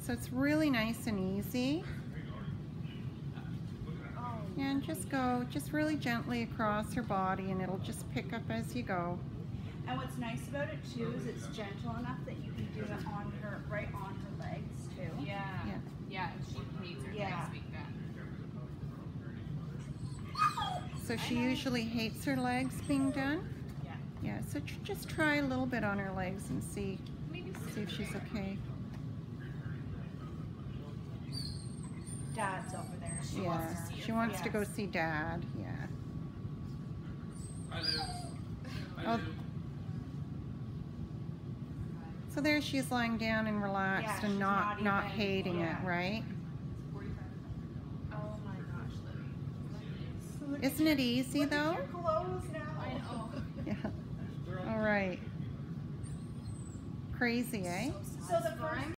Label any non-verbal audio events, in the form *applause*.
Yeah, so it's really nice and easy. Oh, And just go, just really gently across her body and it'll just pick up as you go. And what's nice about it too is it's gentle enough that you can do it on her, right on her legs too. Yeah. Yeah. Yeah. she hates her Yeah. next week then. So she usually hates her legs being done. Yeah. Yeah, so tr- just try a little bit on her legs and see, Maybe see if she's okay. Dad's over there. She Yeah, wants to see she her. wants to go see dad, yeah. I do. I Oh. do. So there she's lying down and relaxed Yeah, and not, not not hating yeah. it, right? Oh my gosh, Libby. Isn't it easy Look at though? your clothes now. I *laughs* know. Yeah, all right. Crazy, eh? So the first